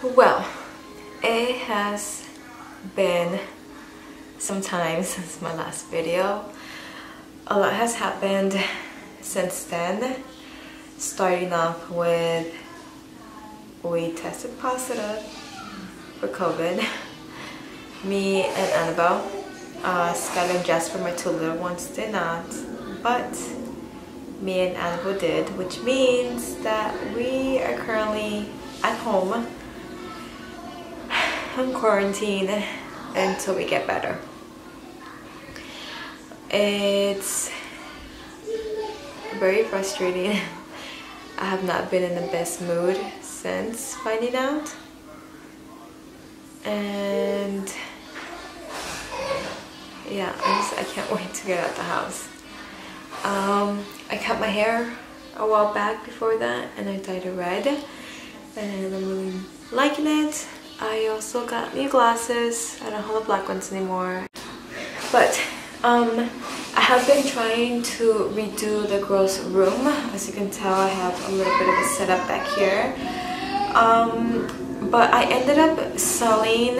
Well, it has been some time since my last video. A lot has happened since then. Starting off with we tested positive for COVID. Me and Annabelle, uh, Skylar and Jasper, my two little ones, did not. But me and Annabelle did, which means that we are currently at home on quarantine until we get better. It's very frustrating. I have not been in the best mood since finding out. And yeah, I just I can't wait to get out the house. Um, I cut my hair a while back before that and I dyed it red and I'm really liking it. I also got new glasses. I don't have the black ones anymore. But um, I have been trying to redo the girls' room. As you can tell, I have a little bit of a setup back here. Um, but I ended up selling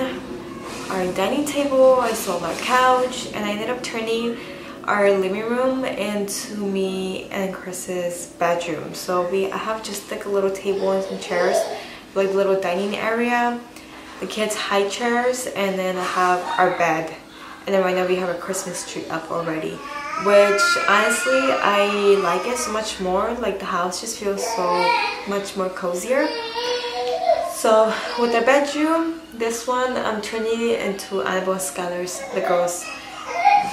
our dining table, I sold our couch, and I ended up turning our living room into me and Chris's bedroom. So we I have just like a little table and some chairs, like a little dining area, the kids' high chairs, and then I have our bed. And then right now we have a Christmas tree up already, which honestly I like it so much more. Like the house just feels so much more cozier. So with the bedroom, this one I'm turning it into Annabelle Skylar's, the girls'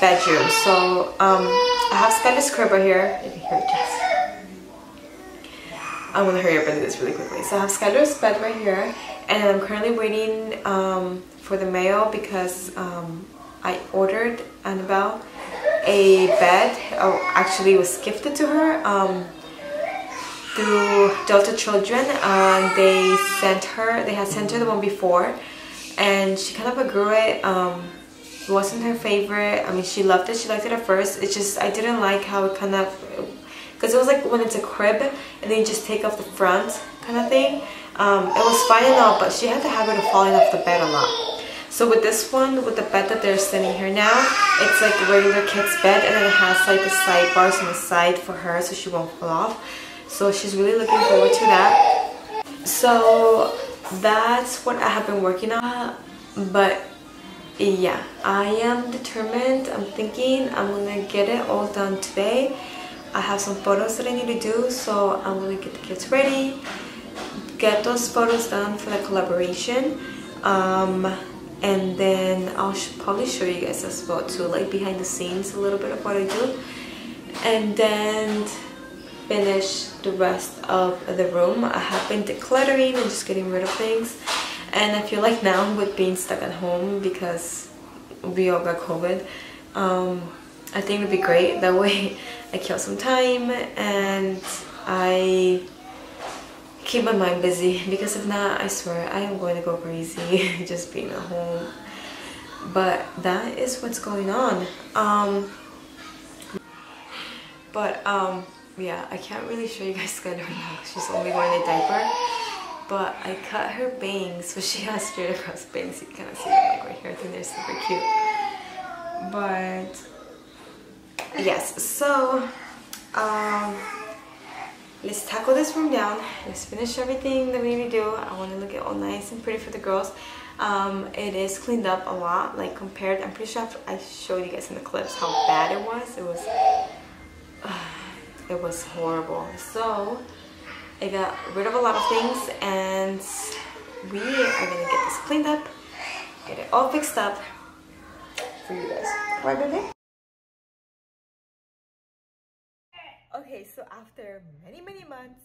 bedroom. So um, I have Skylar's crib right here. You hear it. I'm gonna hurry up and do this really quickly. So I have Skylar's bed right here, and I'm currently waiting um, for the mail because um, I ordered Annabelle a bed. Oh, actually, it was gifted to her um, through Delta Children. Uh, they sent her. They had sent her the one before, and she kind of outgrew it. Um, it wasn't her favorite. I mean, she loved it. She liked it at first. It's just I didn't like how it kind of because it was like when it's a crib and then you just take off the front kind of thing. Um, it was fine all, but she had the habit of falling off the bed a lot. So with this one, with the bed that they're sitting here now, it's like a regular kid's bed and then it has like the sidebars on the side for her so she won't fall off. So she's really looking forward to that. So that's what I have been working on. But yeah, I am determined. I'm thinking I'm gonna get it all done today. I have some photos that I need to do, so I'm gonna get the kids ready, get those photos done for the collaboration. Um, and then I'll probably show you guys as well too, like behind the scenes a little bit of what I do. And then finish the rest of the room. I have been decluttering and just getting rid of things. And I feel like now with being stuck at home because we all got COVID, um, I think it would be great. That way I kill some time and I keep my mind busy because if not, I swear I am going to go crazy just being at home. But that is what's going on. Um, but um, yeah, I can't really show you guys Skylar now. She's only wearing a diaper. But I cut her bangs, so she has straight across bangs. You kind of see them like right here. I think they're super cute. But yes, so um, let's tackle this room down. Let's finish everything that we need to do. I want to look it all nice and pretty for the girls. Um, it is cleaned up a lot, like compared. I'm pretty sure I showed you guys in the clips how bad it was. It was. Uh, it was horrible. So I got rid of a lot of things and we are gonna get this cleaned up, get it all fixed up for you guys. Right, baby? Okay, so after many, many months,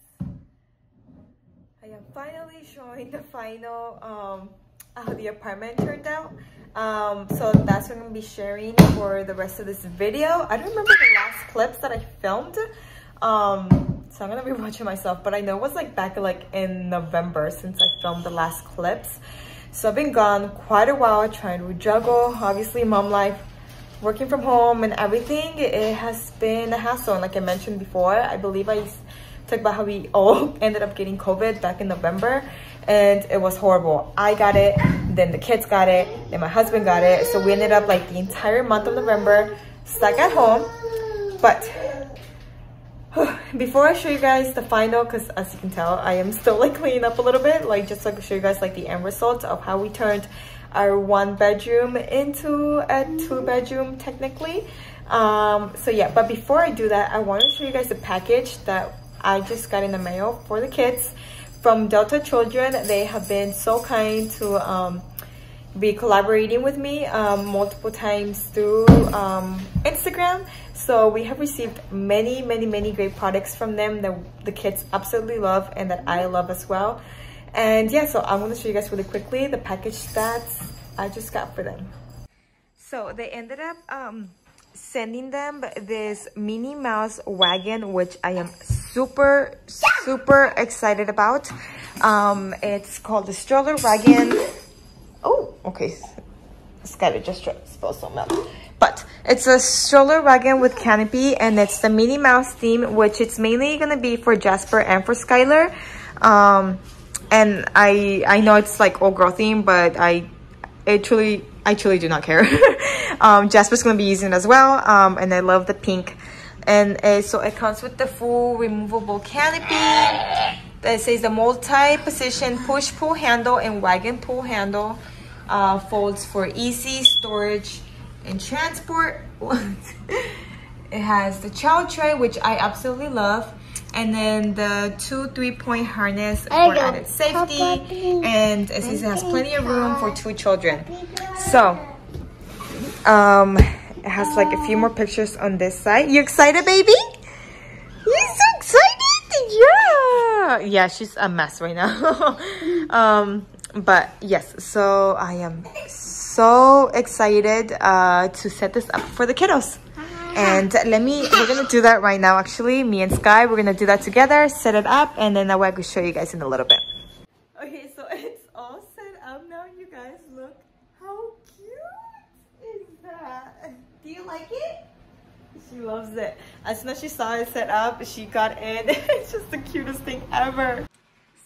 I am finally showing the final um, how the apartment turned out. Um, so that's what I'm gonna be sharing for the rest of this video. I don't remember the last clips that I filmed. Um, so I'm gonna be watching myself, but I know it was like back like in November since I filmed the last clips. So I've been gone quite a while trying to juggle, obviously mom life, working from home and everything. It has been a hassle. And like I mentioned before, I believe I talked about how we all ended up getting COVID back in November. and it was horrible. I got it, then the kids got it, then my husband got it. So we ended up like the entire month of November stuck at home. But before I show you guys the final, because as you can tell, I am still like cleaning up a little bit, like just can show you guys like the end result of how we turned our one bedroom into a two bedroom technically. Um, so yeah, but before I do that, I want to show you guys the package that I just got in the mail for the kids from Delta Children. They have been so kind to um, be collaborating with me um, multiple times through um, Instagram. So we have received many, many, many great products from them that the kids absolutely love and that I love as well. And yeah, so I'm to show you guys really quickly the package that I just got for them. So they ended up um, sending them this Minnie Mouse wagon, which I am super, super excited about. Um, it's called the stroller wagon. Oh, okay. Skylar just spilled some milk. But it's a stroller wagon with canopy and it's the Minnie Mouse theme, which it's mainly going to be for Jasper and for Skylar. Um, and I I know it's like old girl theme, but I it truly I truly do not care. um, Jasper's gonna be using it as well, um, and I love the pink. And uh, so it comes with the full removable canopy. It says the multi-position push-pull handle and wagon pull handle uh, folds for easy storage and transport. it has the child tray, which I absolutely love. And then the two three-point harness for added safety. And it it has plenty of room for two children. So, um, it has like a few more pictures on this side. You excited, baby? you're so excited? Yeah. Yeah, she's a mess right now. um, but yes, so I am so excited uh, to set this up for the kiddos. And let me, we're gonna do that right now actually. Me and Sky, we're gonna do that together, set it up, and then that way I can show you guys in a little bit. Okay, so it's all set up now, you guys. Look how cute is that? Do you like it? She loves it. As soon as she saw it set up, she got in. it's just the cutest thing ever.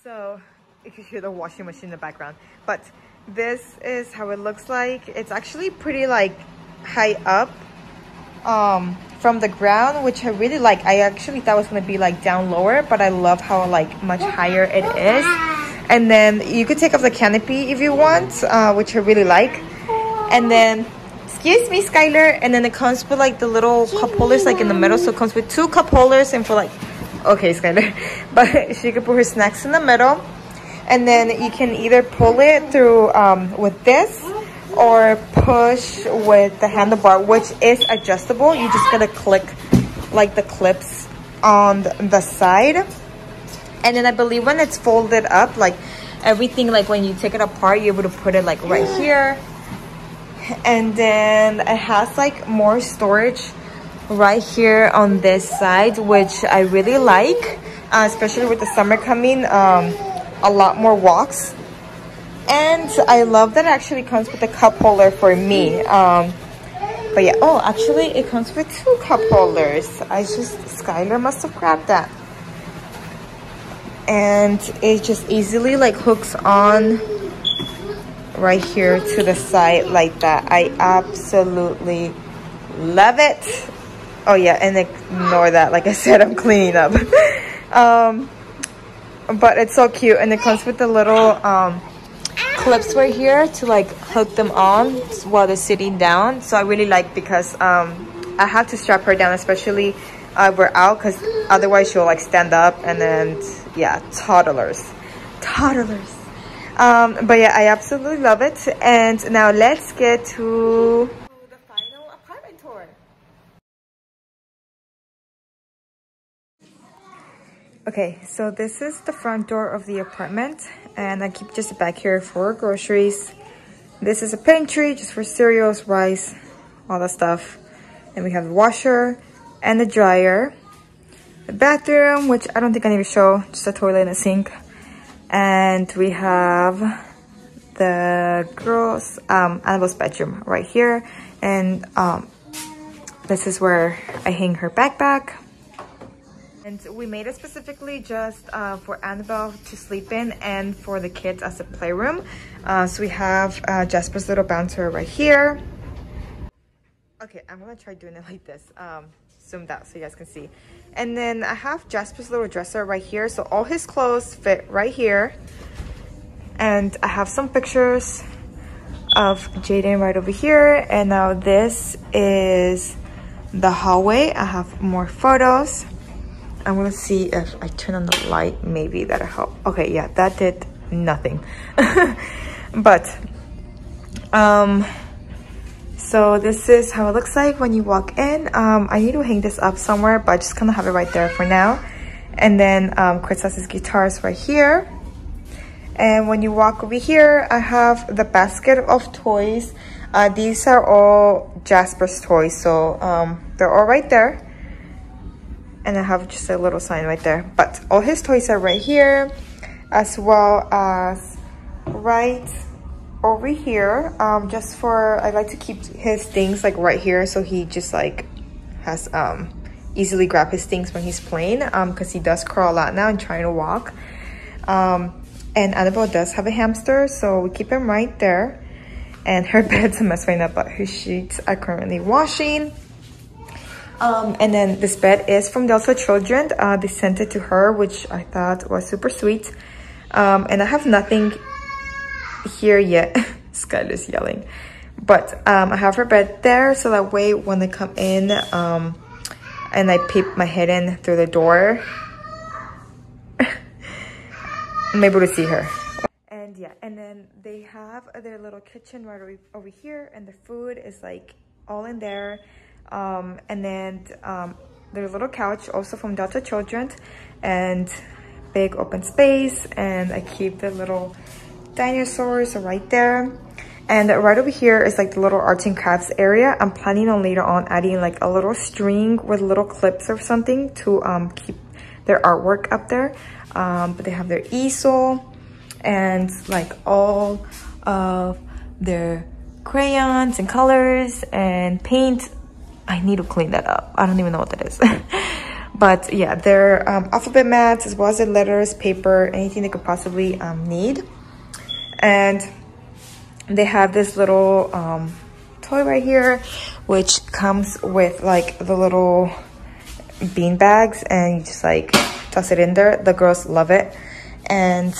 So, you can hear the washing machine in the background. But this is how it looks like. It's actually pretty like high up um, from the ground, which I really like. I actually thought it was going to be like down lower, but I love how like much higher it is. And then you could take off the canopy if you want, uh, which I really like. And then, excuse me, Skylar. And then it comes with like the little cup holders like in the middle. So it comes with two cup holders and for like, okay, Skylar. But she could put her snacks in the middle. And then you can either pull it through um, with this or push with the handlebar, which is adjustable. You just gotta click like the clips on the side. And then I believe when it's folded up, like everything, like when you take it apart, you're able to put it like right here. And then it has like more storage right here on this side, which I really like, uh, especially with the summer coming, um, a lot more walks and I love that it actually comes with a cup holder for me. Um, but yeah, oh, actually it comes with two cup holders. I just, Skylar must have grabbed that. And it just easily like hooks on right here to the side like that. I absolutely love it. Oh yeah, and ignore that. Like I said, I'm cleaning up. um, but it's so cute. And it comes with a little um, clips were here to like hook them on while they're sitting down. So i really like because um i have to strap her down especially uh we're out because otherwise she'll like stand up and then yeah toddlers. Toddlers. Um but yeah i absolutely love it. And now let's get to the final apartment tour Okay, so this is the front door of the apartment and I keep just back here for groceries. This is a pantry just for cereals, rice, all that stuff. And we have the washer and the dryer. The bathroom, which I don't think I need to show, just a toilet and a sink. And we have the girls, um, Annabelle's bedroom right here. And um, this is where I hang her backpack And we made it specifically just uh, for Annabelle to sleep in and for the kids as a playroom. Uh, so we have uh, Jasper's little bouncer right here. Okay, I'm gonna try doing it like this. Um, zoomed out so you guys can see. And then I have Jasper's little dresser right here. So all his clothes fit right here. And I have some pictures of Jaden right over here. And now this is the hallway. I have more photos. I'm gonna see if I turn on the light, maybe that'll help. Okay, yeah, that did nothing. but, um, so this is how it looks like when you walk in. Um, I need to hang this up somewhere, but I just kind of have it right there for now. And then um, Chris has his guitars right here. And when you walk over here, I have the basket of toys. Uh, these are all Jasper's toys, so um, they're all right there. And I have just a little sign right there. But all his toys are right here, as well as right over here. Um, just for, I like to keep his things like right here, so he just like has um, easily grab his things when he's playing, because um, he does crawl a lot now and trying to walk. Um, and Annabelle does have a hamster, so we keep him right there. And her bed's a mess right now, but her sheets are currently washing. Um, and then this bed is from Delta Children. Uh, they sent it to her, which I thought was super sweet. Um, and I have nothing here yet. Skylar's yelling. But um, I have her bed there, so that way when they come in um, and I peep my head in through the door, I'm able to see her. And yeah, and then they have their little kitchen right over here and the food is like all in there. Um, and then um, their little couch also from Delta Children and big open space and I keep the little dinosaurs right there. And right over here is like the little arts and crafts area. I'm planning on later on adding like a little string with little clips or something to um, keep their artwork up there. Um, but they have their easel and like all of their crayons and colors and paint. I need to clean that up. I don't even know what that is. but yeah, their um, alphabet mats as well as their letters, paper, anything they could possibly um, need. And they have this little um, toy right here, which comes with like the little bean bags and you just like toss it in there. The girls love it. And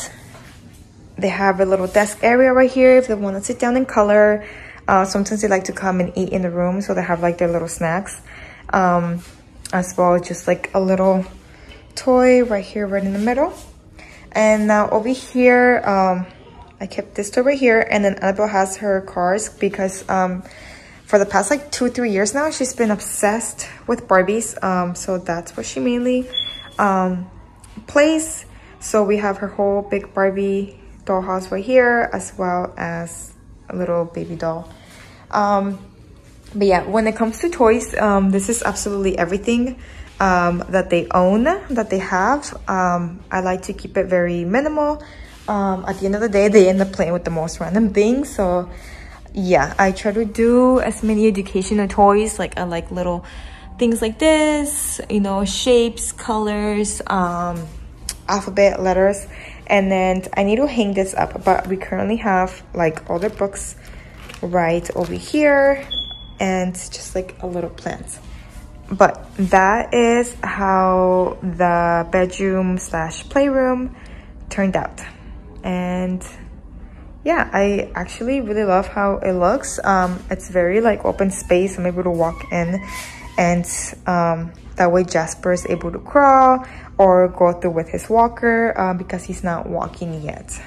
they have a little desk area right here if they want to sit down and color. Uh, sometimes they like to come and eat in the room, so they have like their little snacks. Um, as well, just like a little toy right here, right in the middle. And now over here, um, I kept this toy right here. And then Annabelle has her cars because um, for the past like two, three years now, she's been obsessed with Barbies. Um, so that's what she mainly um, plays. So we have her whole big Barbie dollhouse right here, as well as a little baby doll. Um, but yeah, when it comes to toys, um, this is absolutely everything um, that they own, that they have. Um, I like to keep it very minimal. Um, at the end of the day, they end up playing with the most random things. So yeah, I try to do as many educational toys. Like I like little things like this, you know, shapes, colors, um, alphabet, letters. And then I need to hang this up, but we currently have like all the books right over here and just like a little plant. But that is how the bedroom slash playroom turned out. And yeah, I actually really love how it looks. Um, it's very like open space. I'm able to walk in and um, that way Jasper is able to crawl or go through with his walker uh, because he's not walking yet.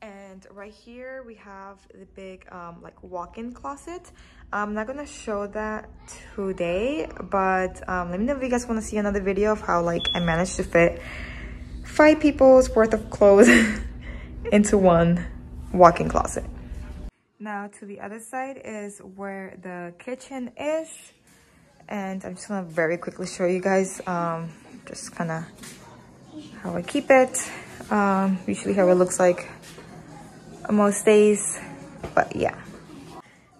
And right here we have the big um, like walk-in closet. I'm not gonna show that today, but um, let me know if you guys wanna see another video of how like I managed to fit five people's worth of clothes into one walk-in closet. Now to the other side is where the kitchen is and I'm just gonna very quickly show you guys um, just kind of how I keep it um, usually how it looks like most days but yeah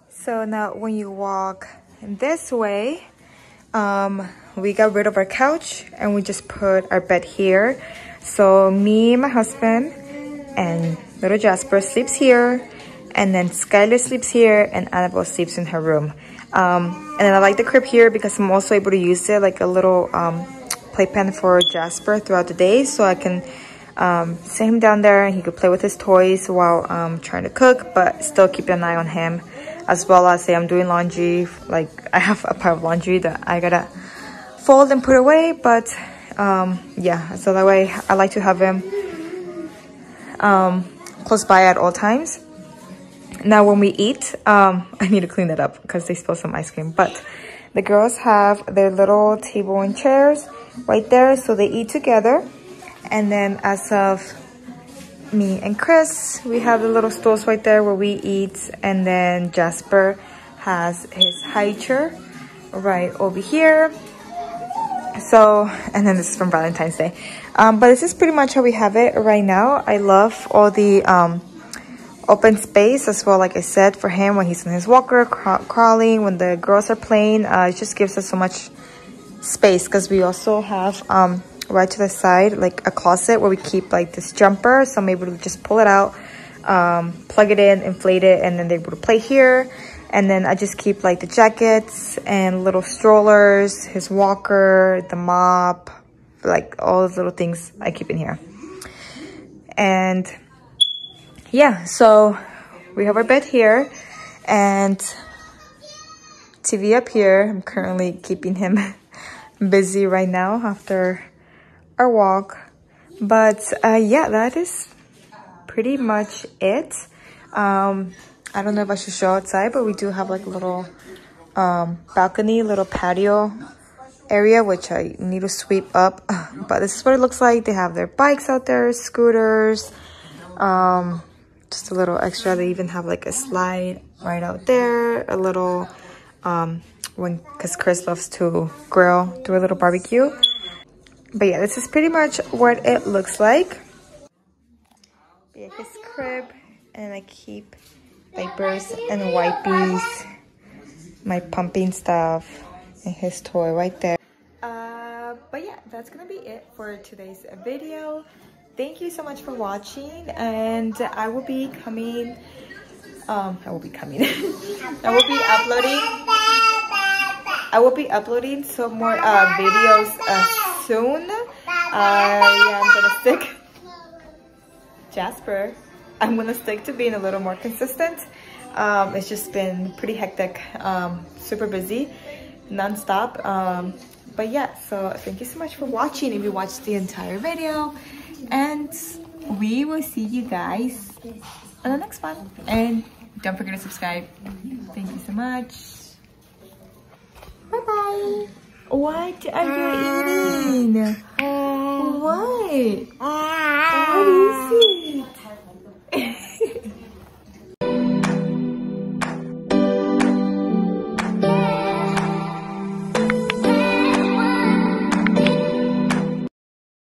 so now when you walk this way um, we got rid of our couch and we just put our bed here. So me, my husband, and little Jasper sleeps here. And then Skylar sleeps here and Annabelle sleeps in her room. Um, and then I like the crib here because I'm also able to use it like a little um, playpen for Jasper throughout the day. So I can um, sit him down there and he could play with his toys while I'm trying to cook, but still keep an eye on him. As well as say I'm doing laundry, like I have a pile of laundry that I gotta fold and put away. But um, yeah, so that way I like to have him um, close by at all times. Now when we eat, um, I need to clean that up because they spilled some ice cream. But the girls have their little table and chairs right there. So they eat together. And then as of me and Chris, we have the little stools right there where we eat. And then Jasper has his high chair right over here. So, and then this is from Valentine's Day. Um, but this is pretty much how we have it right now. I love all the um, open space as well, like I said, for him when he's in his walker, crawling, when the girls are playing. Uh, it just gives us so much space because we also have um, right to the side like a closet where we keep like this jumper. So I'm able to just pull it out, um, plug it in, inflate it, and then able to play here. And then I just keep like the jackets and little strollers, his walker, the mop, like all those little things I keep in here. And yeah, so we have our bed here and TV up here. I'm currently keeping him busy right now after our walk. But uh, yeah, that is pretty much it. Um, I don't know if I should show outside, but we do have like a little um, balcony, little patio area, which I need to sweep up. But this is what it looks like. They have their bikes out there, scooters, um, just a little extra. They even have like a slide right out there, a little, um, when, cause Chris loves to grill, do a little barbecue. But yeah, this is pretty much what it looks like. Yeah, his crib, and I keep diapers and wipes, my pumping stuff, and his toy right there. Uh, but yeah, that's gonna be it for today's video thank you so much for watching and I will be coming um I will be coming. I will be uploading I will be uploading some more uh, videos uh, soon. I am gonna stick Jasper I'm gonna stick to being a little more consistent. Um, it's just been pretty hectic um, super busy non-stop um, but yeah so thank you so much for watching. If you watched the entire video and we will see you guys on the next one. And don't forget to subscribe. Thank you so much. Bye bye what are you eating? Mm. What mm.